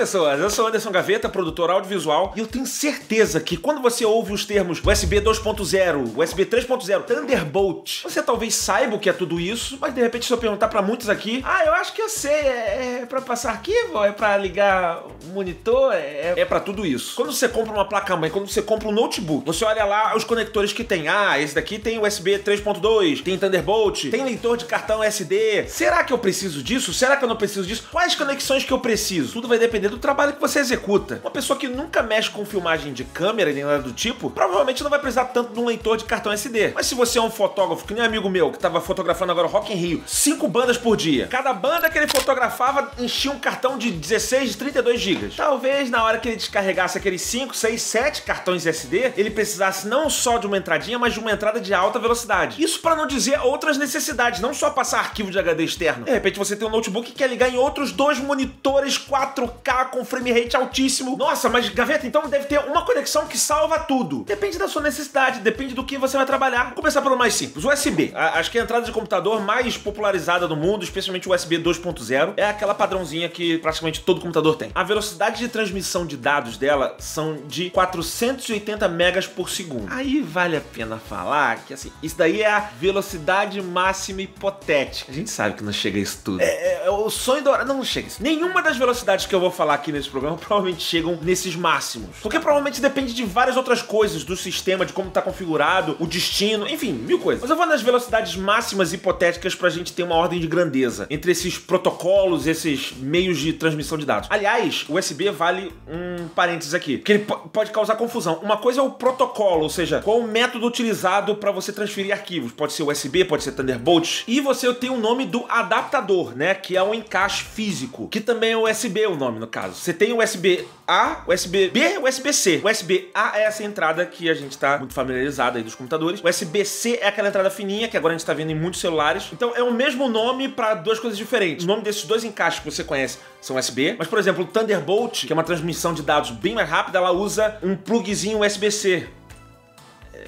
pessoas, eu sou Anderson Gaveta, produtor audiovisual, e eu tenho certeza que quando você ouve os termos USB 2.0, USB 3.0, Thunderbolt, você talvez saiba o que é tudo isso, mas de repente se eu perguntar pra muitos aqui, ah, eu acho que eu sei, é, é pra passar arquivo, é pra ligar monitor, é, é pra tudo isso. Quando você compra uma placa-mãe, quando você compra um notebook, você olha lá os conectores que tem. Ah, esse daqui tem USB 3.2, tem Thunderbolt, tem leitor de cartão SD. Será que eu preciso disso? Será que eu não preciso disso? Quais conexões que eu preciso? Tudo vai depender do trabalho que você executa. Uma pessoa que nunca mexe com filmagem de câmera nem nada do tipo, provavelmente não vai precisar tanto de um leitor de cartão SD. Mas se você é um fotógrafo, que nem um amigo meu, que tava fotografando agora Rock in Rio, cinco bandas por dia. Cada banda que ele fotografava enchia um cartão de 16, 32 GB. Talvez na hora que ele descarregasse aqueles 5, 6, 7 cartões SD, ele precisasse não só de uma entradinha, mas de uma entrada de alta velocidade. Isso para não dizer outras necessidades, não só passar arquivo de HD externo. De repente você tem um notebook que quer ligar em outros dois monitores 4K com frame rate altíssimo. Nossa, mas gaveta, então deve ter uma conexão que salva tudo. Depende da sua necessidade, depende do que você vai trabalhar. Vou começar pelo mais simples, USB. Acho que a entrada de computador mais popularizada do mundo, especialmente o USB 2.0, é aquela padrãozinha que praticamente todo computador tem. A velocidade de transmissão de dados dela são de 480 megas por segundo. Aí vale a pena falar que assim, isso daí é a velocidade máxima hipotética. A gente sabe que não chega a isso tudo. É, é, é o sonho do... Não, não chega a isso. Nenhuma das velocidades que eu vou falar aqui nesse programa provavelmente chegam nesses máximos. Porque provavelmente depende de várias outras coisas do sistema, de como está configurado, o destino, enfim, mil coisas. Mas eu vou nas velocidades máximas hipotéticas pra gente ter uma ordem de grandeza entre esses protocolos, esses meios de transmissão de dados. Aliás, o USB vale um parênteses aqui, que ele pode causar confusão. Uma coisa é o protocolo, ou seja, qual o método utilizado para você transferir arquivos. Pode ser USB, pode ser Thunderbolt. E você tem o nome do adaptador, né, que é um encaixe físico, que também é USB o nome no caso. Você tem USB A, USB-B, USB-C. USB-A é essa entrada que a gente tá muito familiarizado aí dos computadores. USB-C é aquela entrada fininha que agora a gente tá vendo em muitos celulares. Então é o mesmo nome para duas coisas diferentes. O nome desses dois encaixes que você conhece são USB, mas por exemplo, o Thunderbolt, que é uma transmissão de dados bem mais rápida, ela usa um plugzinho USB-C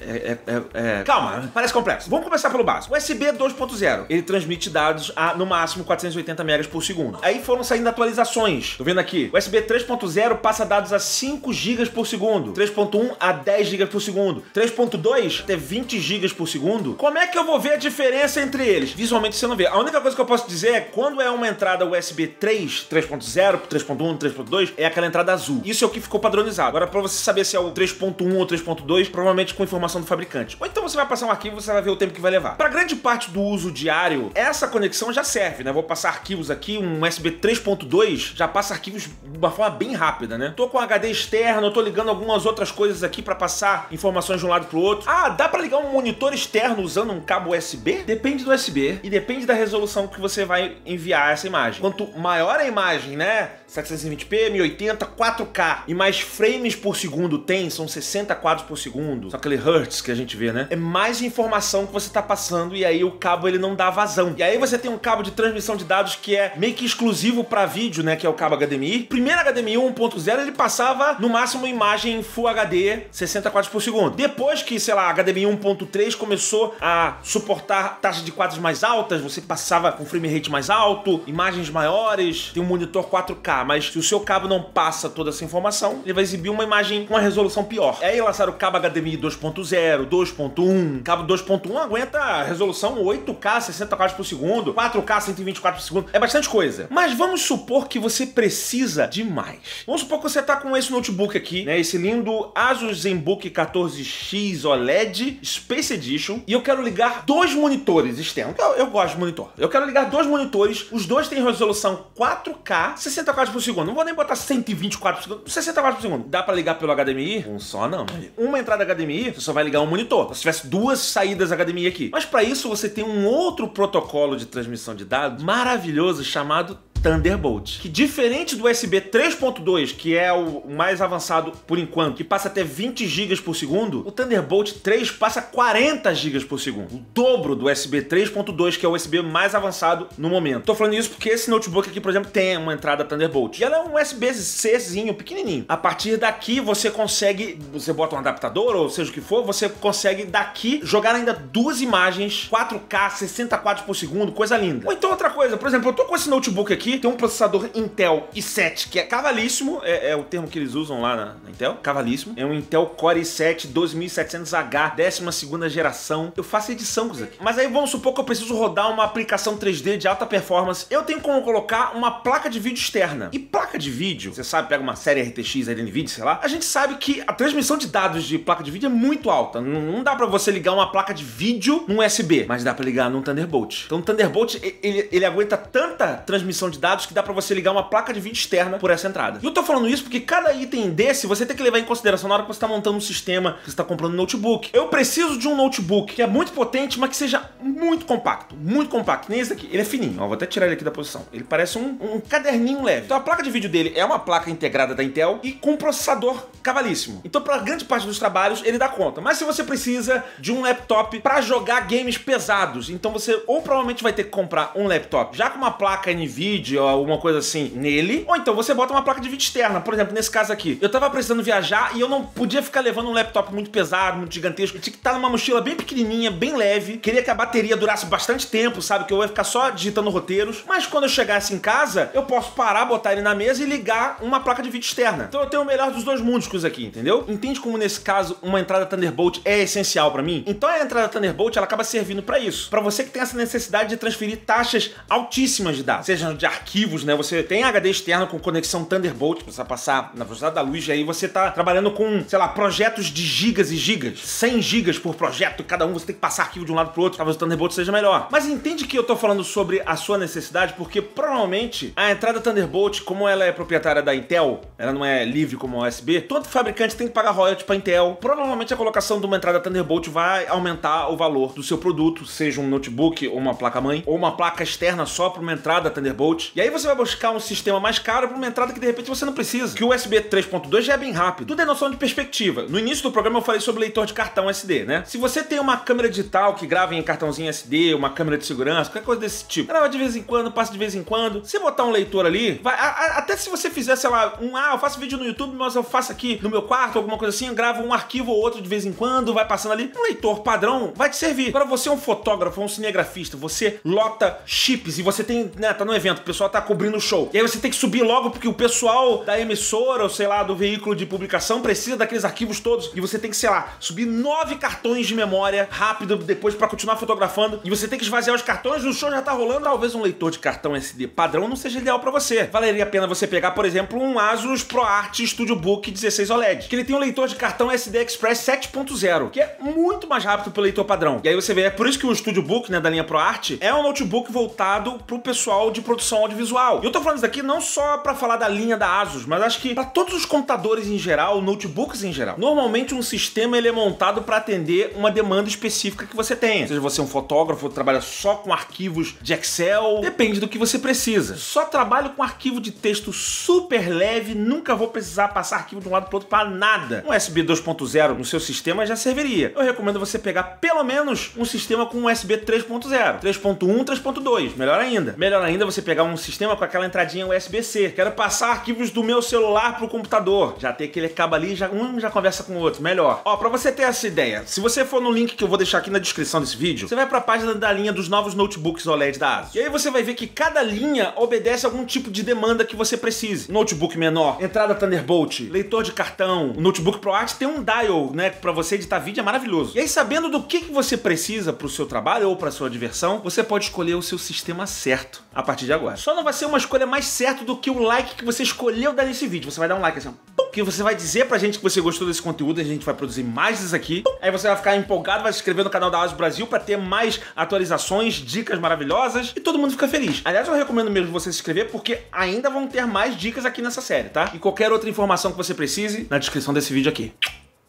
é, é, é, é... Calma, parece complexo. Vamos começar pelo básico. USB 2.0, ele transmite dados a, no máximo, 480 megas por segundo. Aí foram saindo atualizações. Tô vendo aqui. USB 3.0 passa dados a 5 gigas por segundo. 3.1 a 10 gigas por segundo. 3.2 até 20 gigas por segundo. Como é que eu vou ver a diferença entre eles? Visualmente você não vê. A única coisa que eu posso dizer é quando é uma entrada USB 3, 3.0, 3.1, 3.2, é aquela entrada azul. Isso é o que ficou padronizado. Agora, pra você saber se é o 3.1 ou 3.2, provavelmente com informação do fabricante. Ou então você vai passar um arquivo e você vai ver o tempo que vai levar. Para grande parte do uso diário, essa conexão já serve, né? Vou passar arquivos aqui, um USB 3.2 já passa arquivos de uma forma bem rápida, né? Tô com HD externo, tô ligando algumas outras coisas aqui para passar informações de um lado pro outro. Ah, dá para ligar um monitor externo usando um cabo USB? Depende do USB e depende da resolução que você vai enviar essa imagem. Quanto maior a imagem, né? 720p, 1080, 4K e mais frames por segundo tem, são 60 quadros por segundo, são aquele hertz que a gente vê, né? É mais informação que você tá passando e aí o cabo ele não dá vazão. E aí você tem um cabo de transmissão de dados que é meio que exclusivo para vídeo, né, que é o cabo HDMI. Primeiro HDMI 1.0 ele passava no máximo imagem Full HD 60 quadros por segundo. Depois que, sei lá, HDMI 1.3 começou a suportar taxas de quadros mais altas, você passava com frame rate mais alto, imagens maiores, tem um monitor 4K mas se o seu cabo não passa toda essa informação, ele vai exibir uma imagem com uma resolução pior. Aí lançaram o cabo HDMI 2.0, 2.1, cabo 2.1 aguenta a resolução 8K, 60 quadros por segundo, 4K, 124 por segundo, é bastante coisa. Mas vamos supor que você precisa de mais. Vamos supor que você tá com esse notebook aqui, né, esse lindo Asus ZenBook 14X OLED Space Edition, e eu quero ligar dois monitores externos. Eu, eu gosto de monitor. Eu quero ligar dois monitores, os dois têm resolução 4K, 60 quadros por segundo. Não vou nem botar 124 por segundo, 60 quadros por segundo. Dá pra ligar pelo HDMI? Um só não. Uma entrada HDMI, você só vai ligar um monitor. Se tivesse duas saídas HDMI aqui. Mas para isso você tem um outro protocolo de transmissão de dados maravilhoso chamado Thunderbolt. Que diferente do USB 3.2, que é o mais avançado por enquanto, que passa até 20 GB por segundo, o Thunderbolt 3 passa 40 GB por segundo. O dobro do USB 3.2, que é o USB mais avançado no momento. Tô falando isso porque esse notebook aqui, por exemplo, tem uma entrada Thunderbolt. E ela é um USB-Czinho, pequenininho. A partir daqui você consegue, você bota um adaptador ou seja o que for, você consegue daqui jogar ainda duas imagens 4K, 60 quadros por segundo, coisa linda. Ou então outra coisa, por exemplo, eu tô com esse notebook aqui tem um processador Intel i7, que é cavalíssimo, é, é o termo que eles usam lá na, na, Intel, cavalíssimo. É um Intel Core i7 2700H, 12 geração. Eu faço edição com isso aqui. Mas aí vamos supor que eu preciso rodar uma aplicação 3D de alta performance. Eu tenho como colocar uma placa de vídeo externa. E placa de vídeo, você sabe, pega uma série RTX aí NVIDIA, sei lá, a gente sabe que a transmissão de dados de placa de vídeo é muito alta. Não, não dá para você ligar uma placa de vídeo num USB, mas dá para ligar num Thunderbolt. Então o Thunderbolt, ele, ele aguenta tanta transmissão de dados que dá para você ligar uma placa de vídeo externa por essa entrada. E eu tô falando isso porque cada item desse você tem que levar em consideração na hora que você está montando um sistema, que você está comprando um notebook. Eu preciso de um notebook que é muito potente, mas que seja muito compacto, muito compacto. Nem esse aqui. Ele é fininho, ó, vou até tirar ele aqui da posição. Ele parece um, um caderninho leve. Então a placa de vídeo dele é uma placa integrada da Intel e com um processador cavalíssimo. Então para grande parte dos trabalhos ele dá conta. Mas se você precisa de um laptop para jogar games pesados, então você ou provavelmente vai ter que comprar um laptop já com uma placa Nvidia ou alguma coisa assim nele, ou então você bota uma placa de vídeo externa. Por exemplo, nesse caso aqui, eu tava precisando viajar e eu não podia ficar levando um laptop muito pesado, muito gigantesco. Eu tinha que estar numa mochila bem pequenininha, bem leve. Queria que a bateria durasse bastante tempo, sabe? Que eu ia ficar só digitando roteiros. Mas quando eu chegasse em casa, eu posso parar, botar ele na mesa e ligar uma placa de vídeo externa. Então eu tenho o melhor dos dois mundos aqui, entendeu? Entende como nesse caso uma entrada Thunderbolt é essencial para mim? Então a entrada Thunderbolt ela acaba servindo para isso. Para você que tem essa necessidade de transferir taxas altíssimas de dados, seja de arquivos, né? Você tem HD externo com conexão Thunderbolt, precisa passar na velocidade da luz, e aí você tá trabalhando com, sei lá, projetos de gigas e gigas, 100 gigas por projeto, cada um você tem que passar arquivo de um lado pro outro, talvez o Thunderbolt seja melhor. Mas entende que eu tô falando sobre a sua necessidade, porque provavelmente a entrada Thunderbolt, como ela é proprietária da Intel, ela não é livre como USB, todo fabricante tem que pagar royalty pra Intel. Provavelmente a colocação de uma entrada Thunderbolt vai aumentar o valor do seu produto, seja um notebook ou uma placa-mãe, ou uma placa externa só para uma entrada Thunderbolt. E aí você vai buscar um sistema mais caro para uma entrada que de repente você não precisa. Que o USB 3.2 já é bem rápido. Tudo é noção de perspectiva. No início do programa eu falei sobre leitor de cartão SD, né? Se você tem uma câmera digital que grava em cartãozinho SD, uma câmera de segurança, qualquer coisa desse tipo, grava de vez em quando, passa de vez em quando. Se botar um leitor ali, vai, a, a, até se você fizer, sei lá, um, ah, eu faço vídeo no YouTube, mas eu faço aqui no meu quarto, alguma coisa assim, gravo um arquivo ou outro de vez em quando, vai passando ali. Um leitor padrão vai te servir. Agora você é um fotógrafo, um cinegrafista, você lota chips e você tem, né, tá no evento, pessoal tá cobrindo o show. E aí você tem que subir logo porque o pessoal da emissora ou sei lá, do veículo de publicação precisa daqueles arquivos todos e você tem que, sei lá, subir nove cartões de memória rápido depois para continuar fotografando e você tem que esvaziar os cartões, o show já tá rolando. Talvez um leitor de cartão SD padrão não seja ideal para você. Valeria a pena você pegar, por exemplo, um Asus ProArt Studio Book 16 OLED, que ele tem um leitor de cartão SD Express 7.0, que é muito mais rápido que o leitor padrão. E aí você vê, é por isso que o Studio Book, né, da linha ProArt, é um notebook voltado pro pessoal de produção audiovisual. E eu tô falando isso aqui não só para falar da linha da Asus, mas acho que para todos os computadores em geral, notebooks em geral. Normalmente um sistema ele é montado para atender uma demanda específica que você tenha. Seja você um fotógrafo, trabalha só com arquivos de Excel, depende do que você precisa. Só trabalho com arquivo de texto super leve, nunca vou precisar passar arquivo de um lado para outro para nada. Um USB 2.0 no seu sistema já serviria. Eu recomendo você pegar pelo menos um sistema com USB 3.0, 3.1, 3.2, melhor ainda. Melhor ainda você pegar um sistema com aquela entradinha USB-C. Quero passar arquivos do meu celular pro computador. Já tem aquele cabo ali, já um já conversa com o outro, melhor. Ó, para você ter essa ideia, se você for no link que eu vou deixar aqui na descrição desse vídeo, você vai para a página da linha dos novos notebooks OLED da ASUS. E aí você vai ver que cada linha obedece a algum tipo de demanda que você precise. Notebook menor, entrada Thunderbolt, leitor de cartão, o notebook ProArt tem um dial, né, para você editar vídeo é maravilhoso. E aí sabendo do que, que você precisa para o seu trabalho ou para sua diversão, você pode escolher o seu sistema certo a partir de agora. Só não vai ser uma escolha mais certa do que o like que você escolheu dar nesse vídeo. Você vai dar um like assim, que você vai dizer pra gente que você gostou desse conteúdo, a gente vai produzir mais disso aqui. Aí você vai ficar empolgado, vai se inscrever no canal da Asus Brasil para ter mais atualizações, dicas maravilhosas e todo mundo fica feliz. Aliás, eu recomendo mesmo você se inscrever porque ainda vão ter mais dicas aqui nessa série, tá? E qualquer outra informação que você precise, na descrição desse vídeo aqui.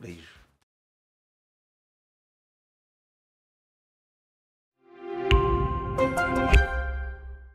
Beijo.